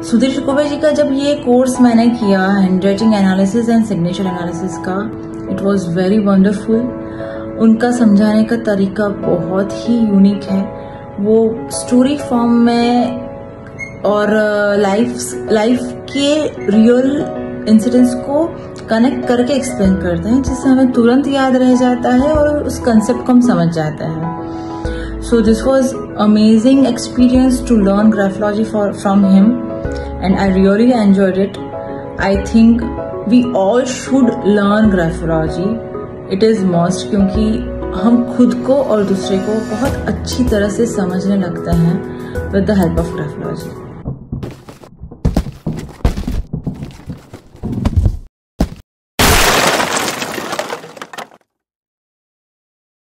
सुधीर शुकोबे जी का जब ये कोर्स मैंने किया hand writing analysis and signature analysis का इट वॉज़ वेरी वंडरफुल उनका समझाने का तरीका बहुत ही यूनिक है। वो स्टोरी फॉर्म में और लाइफ लाइफ के रियल इंसिडेंट्स को कनेक्ट करके एक्सप्लेन करते हैं, जिससे हमें तुरंत याद रह जाता है और उस कंसेप्ट को हम समझ जाते हैं। So this was amazing experience to learn graphology from him and I really enjoyed it. I think we all should learn graphology. It is must क्योंकि हम खुद को और दूसरे को बहुत अच्छी तरह से समझने लगते हैं with the help of graphology